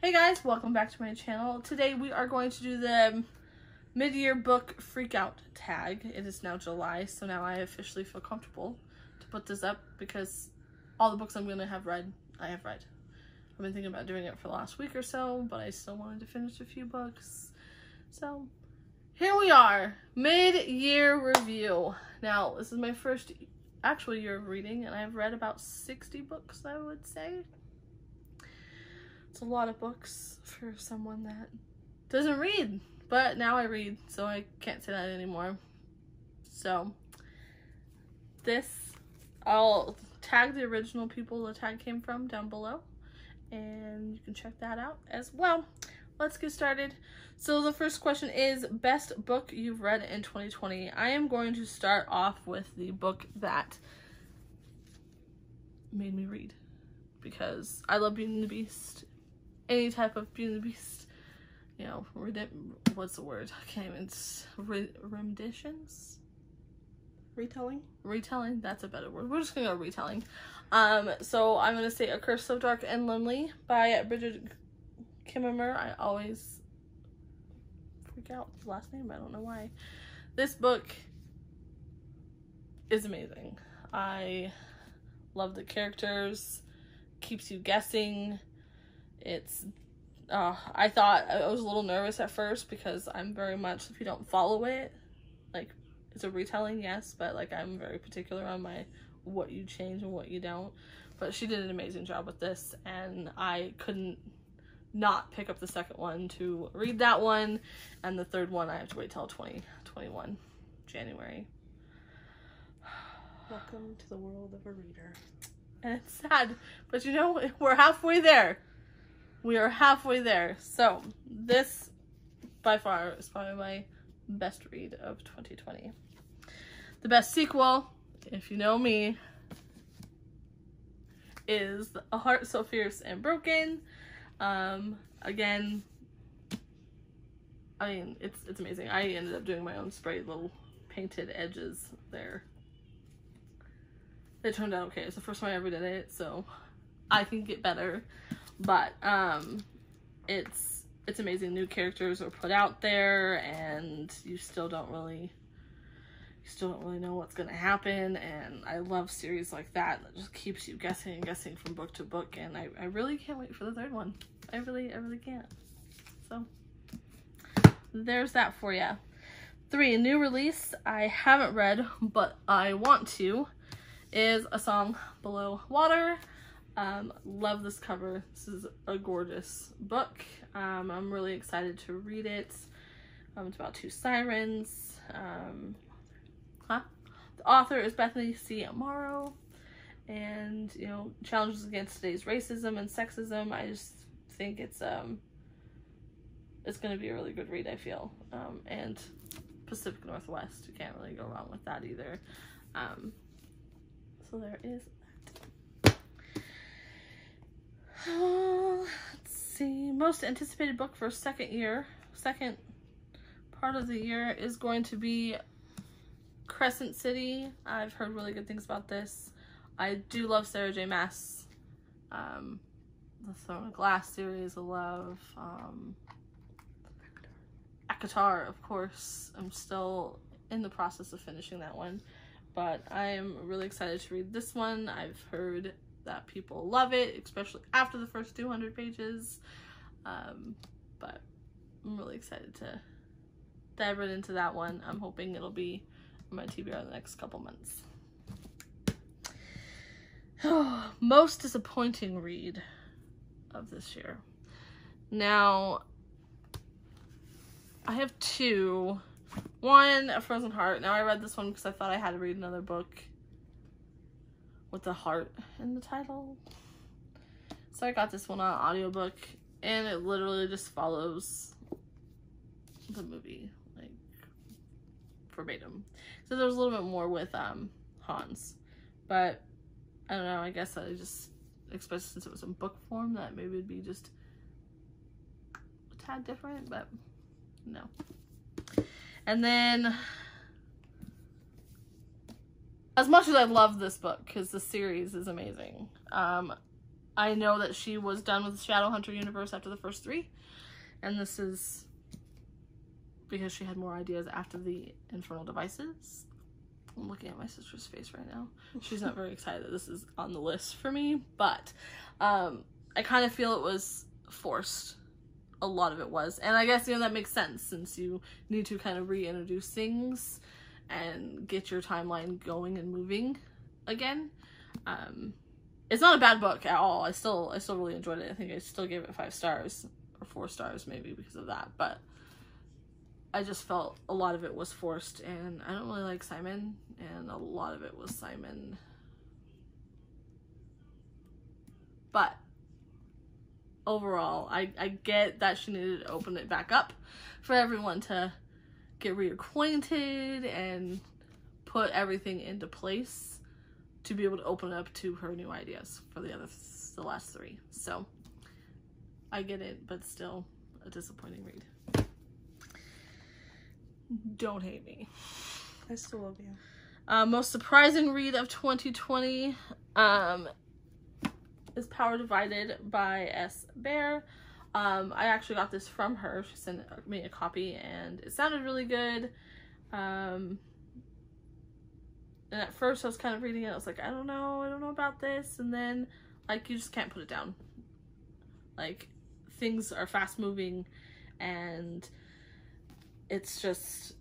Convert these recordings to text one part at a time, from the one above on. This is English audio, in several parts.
Hey guys, welcome back to my channel. Today we are going to do the mid-year book freakout tag. It is now July, so now I officially feel comfortable to put this up because all the books I'm going to have read, I have read. I've been thinking about doing it for the last week or so, but I still wanted to finish a few books. So here we are, mid-year review. Now, this is my first actual year of reading, and I've read about 60 books, I would say. It's a lot of books for someone that doesn't read, but now I read, so I can't say that anymore. So, this, I'll tag the original people the tag came from down below, and you can check that out as well. Let's get started. So the first question is best book you've read in 2020. I am going to start off with the book that made me read because I love Beauty and the Beast any type of Beauty and the Beast, you know, what's the word? I can't even, re- renditions? Retelling? Retelling, that's a better word. We're just gonna go retelling. Um, so I'm gonna say A Curse So Dark and Lonely by Brigid Kemmerer. I always freak out the last name, I don't know why. This book is amazing. I love the characters, keeps you guessing it's uh, I thought I was a little nervous at first because I'm very much if you don't follow it, like it's a retelling, yes, but like I'm very particular on my what you change and what you don't. But she did an amazing job with this, and I couldn't not pick up the second one to read that one, and the third one I have to wait till 2021 January. Welcome to the world of a reader. And it's sad, but you know we're halfway there we are halfway there. So this by far is probably my best read of 2020. The best sequel, if you know me, is A Heart So Fierce and Broken. Um, again, I mean, it's it's amazing. I ended up doing my own spray little painted edges there. It turned out okay. It's the first time I ever did it, so I can get better but um it's it's amazing. New characters are put out there and you still don't really you still don't really know what's to happen. And i love series like that that just keeps you guessing and guessing from book to book. And i, I really can't wait for the third one. I really i really can't. So there's that for you three a new release i haven't read but i want to is a song below water um, love this cover. This is a gorgeous book. Um, I'm really excited to read it. Um, it's about two sirens. Um, huh? The author is Bethany C. Morrow. And, you know, challenges against today's racism and sexism. I just think it's, um, it's going to be a really good read, I feel. Um, and Pacific Northwest. You can't really go wrong with that either. Um, so there is let's see. Most anticipated book for second year, second part of the year is going to be Crescent City. I've heard really good things about this. I do love Sarah J. Maas. Um, the Throne of Glass series, I love. Um, ACOTAR, of course. I'm still in the process of finishing that one. But I'm really excited to read this one. I've heard that people love it, especially after the first 200 pages. Um, but I'm really excited to dive right into that one. I'm hoping it'll be on my TBR in the next couple months. Most disappointing read of this year. Now, I have two. One, A Frozen Heart. Now, I read this one because I thought I had to read another book with the heart in the title. So I got this one on audiobook and it literally just follows the movie like verbatim. So there's a little bit more with um Hans. But I don't know, I guess I just expected since it was in book form that maybe it'd be just a tad different, but no. And then as much as I love this book because the series is amazing, um, I know that she was done with the Shadowhunter universe after the first three, and this is because she had more ideas after the Infernal Devices. I'm looking at my sister's face right now. She's not very excited that this is on the list for me, but um, I kind of feel it was forced. A lot of it was, and I guess you know that makes sense since you need to kind of reintroduce things and get your timeline going and moving again. Um, it's not a bad book at all. I still I still really enjoyed it. I think I still gave it five stars or four stars maybe because of that, but I just felt a lot of it was forced, and I don't really like Simon, and a lot of it was Simon. But overall, I, I get that she needed to open it back up for everyone to get reacquainted and put everything into place to be able to open up to her new ideas for the other the last three. So I get it, but still a disappointing read. Don't hate me. I still love you. Uh, most surprising read of 2020 um, is Power Divided by S. Bear. Um, I actually got this from her. She sent me a copy and it sounded really good. Um, and at first I was kind of reading it. I was like, I don't know. I don't know about this. And then, like, you just can't put it down. Like, things are fast moving and it's just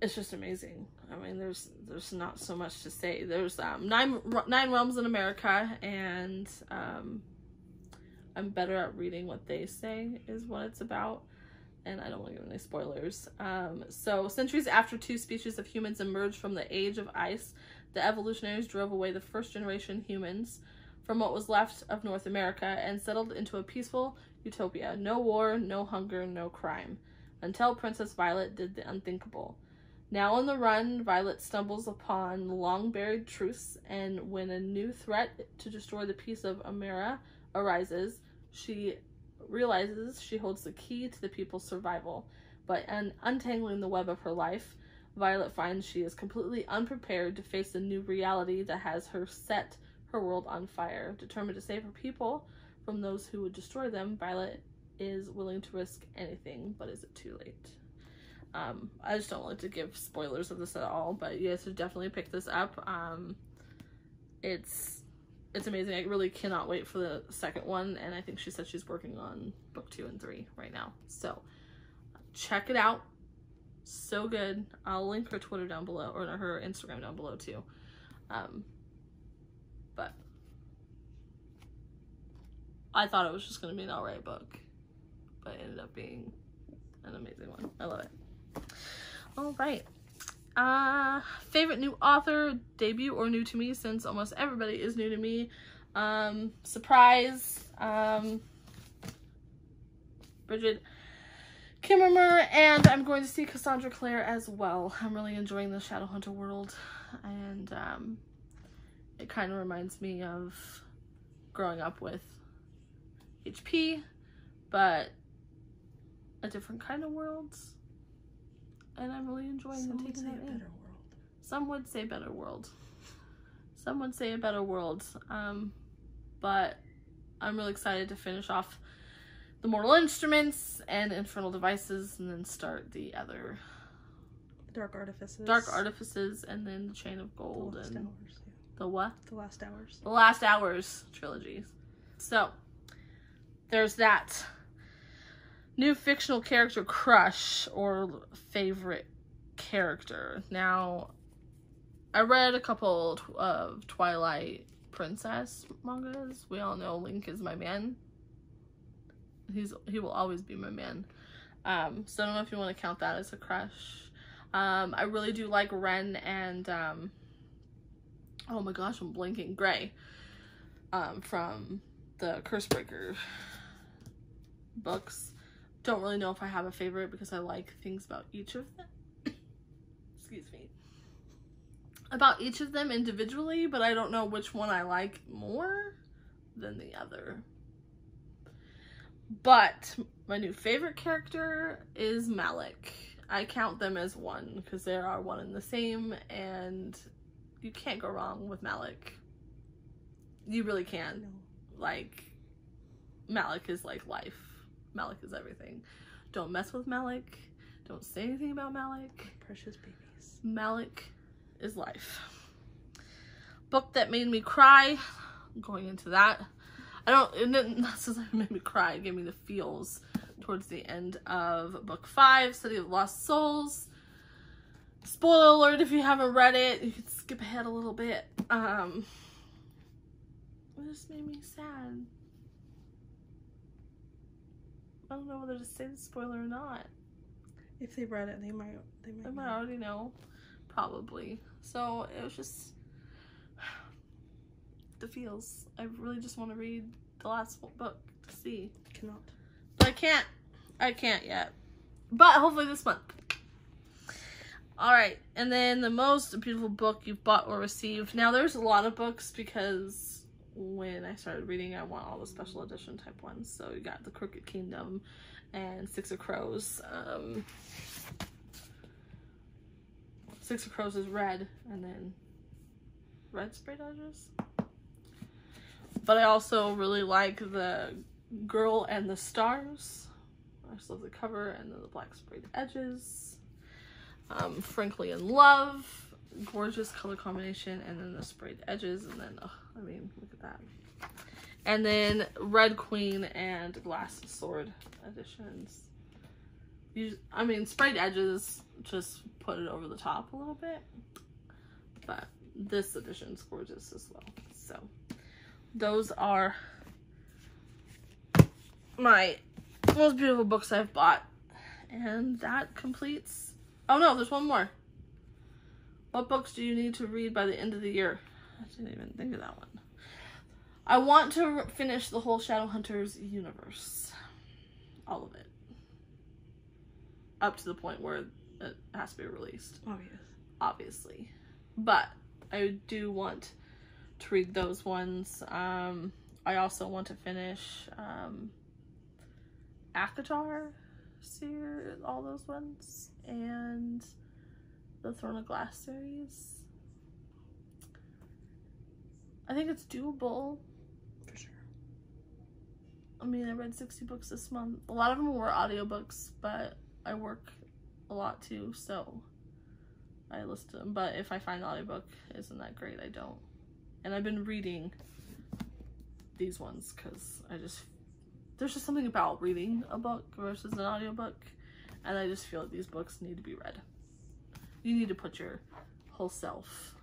it's just amazing. I mean, there's there's not so much to say. There's um, nine nine realms in America, and um, I'm better at reading what they say is what it's about, and I don't want to give any spoilers. Um, so, centuries after two species of humans emerged from the age of ice, the evolutionaries drove away the first generation humans from what was left of North America and settled into a peaceful utopia. No war, no hunger, no crime. Until Princess Violet did the unthinkable. Now on the run, Violet stumbles upon long buried truths, and when a new threat to destroy the peace of Amira arises, she realizes she holds the key to the people's survival. But in untangling the web of her life, Violet finds she is completely unprepared to face the new reality that has her set her world on fire. Determined to save her people from those who would destroy them, Violet is willing to risk anything, but is it too late? Um, I just don't like to give spoilers of this at all, but you guys should definitely pick this up. Um, it's it's amazing. I really cannot wait for the second one, and I think she said she's working on book two and three right now. So check it out. So good. I'll link her Twitter down below, or her Instagram down below too. Um, but I thought it was just gonna be an alright book, but it ended up being an amazing one. I love it. All right. Uh, favorite new author, debut or new to me, since almost everybody is new to me. Um, surprise. Um, Brigid Kemmerer, and I'm going to see Cassandra Clare as well. I'm really enjoying the Shadowhunter world, and um, it kind of reminds me of growing up with HP, but a different kind of world and I'm really enjoying Some the would taking say that a in. better world. Some would say better world. Some would say a better world. Um, but I'm really excited to finish off the Mortal Instruments and Infernal Devices, and then start the other Dark Artifices. Dark Artifices, and then the Chain of The Gold Last and Hours. yeah. the what? The Last Hours. The Last Hours trilogy. So, there's that. New fictional character crush or favorite character. Now, I read a couple of Twilight Princess mangas. We all know Link is my man. He's he will always be my man. Um, so I don't know if you want to count that as a crush. Um, I really do like Rhen and um, oh my gosh, I'm blinking. Grey um, from the Cursebreaker books. Don't really know if I have a favorite because I like things about each of them. Excuse me. About each of them individually, but I don't know which one I like more than the other. But my new favorite character is Malik. I count them as one because they are one and the same, and you can't go wrong with Malik. You really can. No. Like, Malik is like life. Malik is everything. Don't mess with Malik. Don't say anything about Malik. Precious babies. Malik is life. Book that made me cry. Going into that. I don't, it didn't necessarily make me cry. It gave me the feels towards the end of book five, City of Lost Souls. Spoiler alert if you haven't read it, you can skip ahead a little bit. Um, it just made me sad. I don't know whether to say the spoiler or not. If they read it, they might. They might. I might already know, probably. So it was just the feels. I really just want to read the last book to see, I Cannot. but I can't. I can't yet. But hopefully this month. All right, and then the most beautiful book you've bought or received. Now there's a lot of books because when I started reading, I want all the special edition type ones. So you got the Crooked Kingdom and Six of Crows. Um, Six of Crows is red, and then red sprayed edges. But I also really like the Girl and the Stars. I just love the cover and then the black sprayed edges. Um, Frankly in Love, gorgeous color combination, and then the sprayed edges, and then oh, I mean, look at that. And then Red Queen and Glass Sword editions. You, I mean, sprayed edges just put it over the top a little bit, but this edition's gorgeous as well. So those are my most beautiful books I've bought, and that completes. Oh no, there's one more. What books do you need to read by the end of the year? I didn't even think of that one. I want to finish the whole Shadowhunters universe, all of it, up to the point where it has to be released Obvious. obviously. But I do want to read those ones. Um, I also want to finish um, ACOTAR series, all those ones, and the Throne of Glass series. I think it's doable. For sure. I mean, I read 60 books this month. A lot of them were audiobooks, but I work a lot too, so I listen to them. But if I find the audiobook isn't that great, I don't. And I've been reading these ones because I just, there's just something about reading a book versus an audiobook. And I just feel like these books need to be read. You need to put your whole self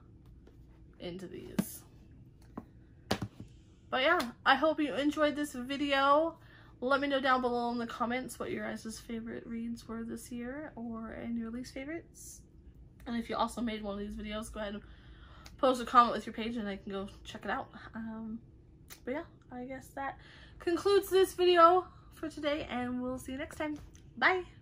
into these. But yeah, I hope you enjoyed this video. Let me know down below in the comments what your guys' favorite reads were this year or and your least favorites. And if you also made one of these videos, go ahead and post a comment with your page and I can go check it out. Um, but yeah, I guess that concludes this video for today and we'll see you next time. Bye!